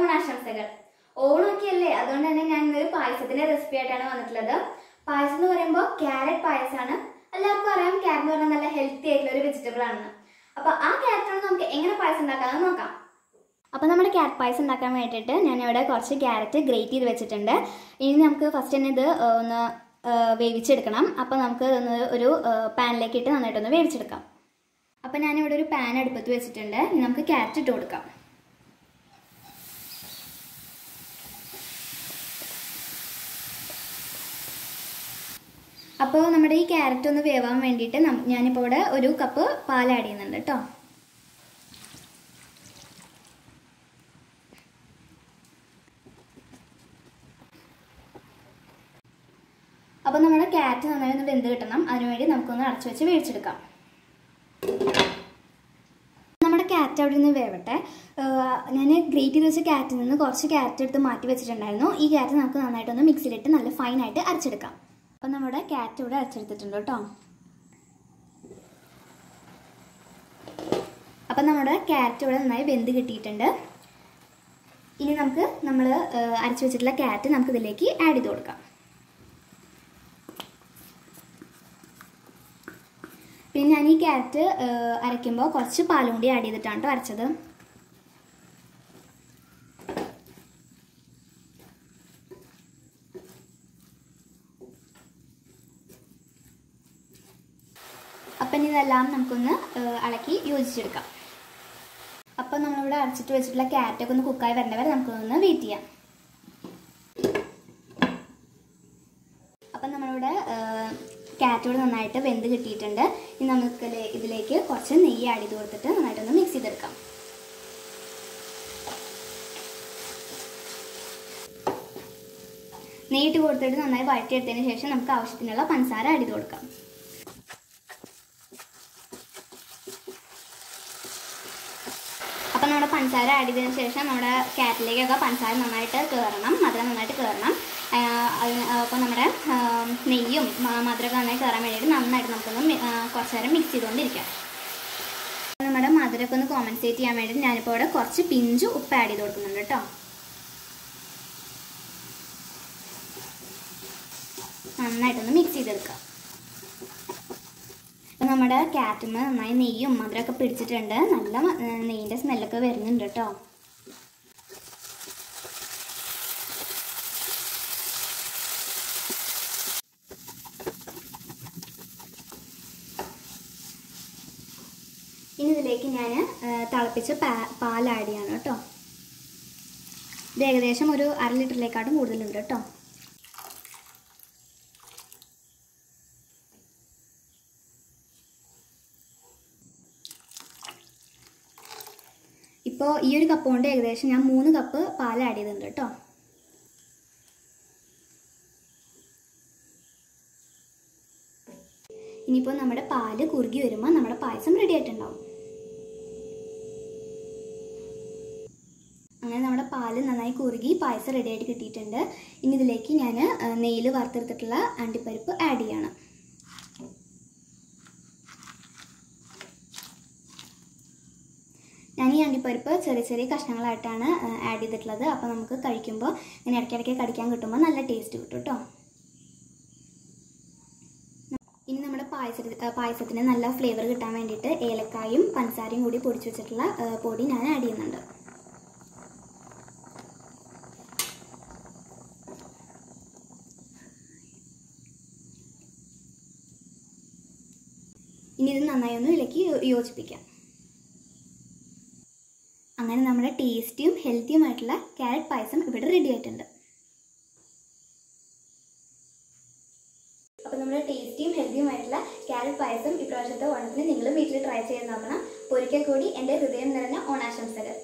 ഓണാശംസകൾ. ഓണമൊക്കെ അല്ലേ അതുകൊണ്ട് തന്നെ ഞാൻ ഇന്നൊരു പായസത്തിന്റെ റെസിപ്പി ആയിട്ടാണ് വന്നിട്ടുള്ളത്. പായസം എന്ന് പറയുമ്പോൾ ക്യാരറ്റ് പായസമാണ് എല്ലാവർക്കും അറിയാം ക്യാരറ്റ് എന്ന് പറഞ്ഞാൽ നല്ല ഹെൽത്തി ആയിട്ടുള്ള ഒരു വെജിറ്റബിൾ ആണ്. അപ്പൊ ആ ക്യാരറ്റാണ് നമുക്ക് എങ്ങനെ പായസം ഉണ്ടാക്കാമെന്ന് നോക്കാം. അപ്പോൾ നമ്മുടെ ക്യാരറ്റ് പായസം ഉണ്ടാക്കാൻ വേണ്ടിയിട്ട് ഞാൻ ഇവിടെ കുറച്ച് ക്യാരറ്റ് ഗ്രേറ്റ് ചെയ്ത് വെച്ചിട്ടുണ്ട്. ഇനി നമുക്ക് ഫസ്റ്റ് തന്നെ ഇത് ഒന്ന് വേവിച്ചെടുക്കണം. അപ്പോൾ നമുക്ക് ഒന്ന് ഒരു പാനിലേക്ക് ഇട്ട് നന്നായിട്ടൊന്ന് വേവിച്ചെടുക്കാം. അപ്പോൾ ഞാനിവിടെ ഒരു പാൻ അടുപ്പത്ത് വെച്ചിട്ടുണ്ട്. നമുക്ക് ക്യാരറ്റ് ഇട്ട് കൊടുക്കാം. അപ്പോൾ നമ്മുടെ ഈ ക്യാരറ്റ് ഒന്ന് വേവാൻ വേണ്ടിയിട്ട് ഞാനിപ്പോൾ ഇവിടെ ഒരു കപ്പ് പാൽ ആഡ് ചെയ്യുന്നുണ്ട് കേട്ടോ അപ്പോൾ നമ്മുടെ ക്യാരറ്റ് നന്നായി ഒന്ന് വെന്ത് കിട്ടണം. അതിനുവേണ്ടി നമുക്കൊന്ന് അടച്ചു വെച്ച് വേവിച്ചെടുക്കാം. നമ്മുടെ ക്യാരറ്റ് അവിടെ നിന്ന് വേവട്ടെ. ഞാൻ ഗ്രേറ്റ് ചെയ്ത് വെച്ച ക്യാരറ്റിൽ നിന്ന് കുറച്ച് ക്യാരറ്റ് എടുത്ത് മാറ്റി വെച്ചിട്ടുണ്ടായിരുന്നു. ഈ ക്യാരറ്റ് നമുക്ക് നന്നായിട്ടൊന്ന് മിക്സിയിലിട്ട് നല്ല ഫൈനായിട്ട് അരച്ചെടുക്കാം. അപ്പം നമ്മുടെ ക്യാറ്റ് ഇവിടെ അരച്ചെടുത്തിട്ടുണ്ട് കേട്ടോ. അപ്പം നമ്മുടെ ക്യാരറ്റ് ഇവിടെ നന്നായി വെന്ത് കിട്ടിയിട്ടുണ്ട്. ഇനി നമുക്ക് നമ്മൾ അരച്ച് വെച്ചിട്ടുള്ള ക്യാരറ്റ് നമുക്ക് ഇതിലേക്ക് ആഡ് ചെയ്ത് കൊടുക്കാം. പിന്നെ ഞാൻ ഈ ക്യാരറ്റ് അരയ്ക്കുമ്പോൾ കുറച്ച് പാലും കൂടി ആഡ് ചെയ്തിട്ടാണ് കേട്ടോ അരച്ചത്. അപ്പം ഇതെല്ലാം നമുക്കൊന്ന് ഇളക്കി യോജിച്ചെടുക്കാം. അപ്പം നമ്മളിവിടെ അരച്ചിട്ട് വെച്ചിട്ടുള്ള ക്യാരറ്റൊക്കെ ഒന്ന് കുക്കായി വരേണ്ട വരെ നമുക്കൊന്ന് വെയിറ്റ് ചെയ്യാം. അപ്പം നമ്മളിവിടെ ക്യാരറ്റ് കൂടെ നന്നായിട്ട് വെന്ത് കിട്ടിയിട്ടുണ്ട്. ഇനി നമുക്ക് ഇതിലേക്ക് കുറച്ച് നെയ്യ് ആഡ് ചെയ്ത് കൊടുത്തിട്ട് നന്നായിട്ടൊന്ന് മിക്സ് ചെയ്തെടുക്കാം. നെയ്യിട്ട് കൊടുത്തിട്ട് നന്നായി വഴറ്റിയെടുത്തതിന് ശേഷം നമുക്ക് ആവശ്യത്തിനുള്ള പഞ്ചസാര ആഡ് ചെയ്ത് കൊടുക്കാം. അപ്പം നമ്മുടെ പഞ്ചസാര ആഡ് ചെയ്തതിന് ശേഷം നമ്മുടെ കാറ്റിലേക്കൊക്കെ പഞ്ചസാര നന്നായിട്ട് കയറണം മധുരം നന്നായിട്ട് കയറണം അപ്പോൾ നമ്മുടെ നെയ്യും മധുരമൊക്കെ നന്നായി കയറാൻ വേണ്ടിയിട്ട് നന്നായിട്ട് നമുക്കൊന്ന് കുറച്ച് നേരം മിക്സ് ചെയ്തുകൊണ്ടിരിക്കാം. നമ്മുടെ മധുരമൊക്കെ ഒന്ന് കോമ്പൻസേറ്റ് ചെയ്യാൻ വേണ്ടിയിട്ട് ഞാനിപ്പോൾ ഇവിടെ കുറച്ച് പിഞ്ച് ഉപ്പ് ആഡ് ചെയ്ത് കൊടുക്കുന്നുണ്ട് കേട്ടോ. നന്നായിട്ടൊന്ന് മിക്സ് ചെയ്തെടുക്കാം. നമ്മുടെ ക്യാറ്റിന് നന്നായി നെയ്യും മധുരമൊക്കെ പിടിച്ചിട്ടുണ്ട്. നല്ല നെയ്യിന്റെ സ്മെല്ലൊക്കെ വരുന്നുണ്ട് കേട്ടോ. ഇനി ഇതിലേക്ക് ഞാൻ തിളപ്പിച്ച പാ പാൽ ആഡ് ചെയ്യാണ് കേട്ടോ. ഇത് ഏകദേശം ഒരു അര ലിറ്ററിലേക്കാട്ടും കൂടുതലുണ്ട് കേട്ടോ. ഇപ്പോൾ ഈ ഒരു കപ്പ് കൊണ്ട് ഏകദേശം ഞാൻ മൂന്ന് കപ്പ് പാൽ ആഡ് ചെയ്തിട്ടുണ്ട് കേട്ടോ ഇനിയിപ്പോൾ നമ്മുടെ പാൽ കുറുകി വരുമ്പോൾ നമ്മുടെ പായസം റെഡി ആയിട്ടുണ്ടാവും. അങ്ങനെ നമ്മുടെ പാൽ നന്നായി കുറുകി പായസം റെഡി ആയിട്ട് കിട്ടിയിട്ടുണ്ട്. ഇനി ഇതിലേക്ക് ഞാൻ നെയ്യിൽ വറുത്തെടുത്തിട്ടുള്ള അണ്ടിപ്പരിപ്പ് ആഡ് ചെയ്യണം ഞാൻ ഈ അണ്ടിപ്പരിപ്പ് ചെറിയ ചെറിയ കഷ്ണങ്ങളായിട്ടാണ് ആഡ് ചെയ്തിട്ടുള്ളത്. അപ്പോൾ നമുക്ക് കഴിക്കുമ്പോൾ ഇങ്ങനെ ഇടയ്ക്കിടയ്ക്ക് കടിക്കാൻ കിട്ടുമ്പോൾ നല്ല ടേസ്റ്റ് കിട്ടും കേട്ടോ ഇനി നമ്മുടെ പായസ പായസത്തിന് നല്ല ഫ്ലേവർ കിട്ടാൻ വേണ്ടിയിട്ട് ഏലക്കായും പഞ്ചസാരയും കൂടി പൊടിച്ചു വെച്ചിട്ടുള്ള പൊടി ഞാൻ ആഡ് ചെയ്യുന്നുണ്ട്. ഇനി ഇത് നന്നായി ഒന്ന് ഇളക്കി യോജിപ്പിക്കാം. അങ്ങനെ നമ്മുടെ ടേസ്റ്റിയും ഹെൽത്തിയുമായിട്ടുള്ള ക്യാരറ്റ് പായസം ഇവിടെ റെഡി ആയിട്ടുണ്ട്. അപ്പോൾ നമ്മുടെ ടേസ്റ്റിയും ഹെൽത്തിയുമായിട്ടുള്ള ക്യാരറ്റ് പായസം ഇപ്രാവശ്യത്തെ ഓണത്തിന് നിങ്ങൾ വീട്ടിൽ ട്രൈ ചെയ്ത് നോക്കണം. ഒരിക്കൽ കൂടി എന്റെ ഹൃദയം നിറഞ്ഞ ഓണാശംസകൾ.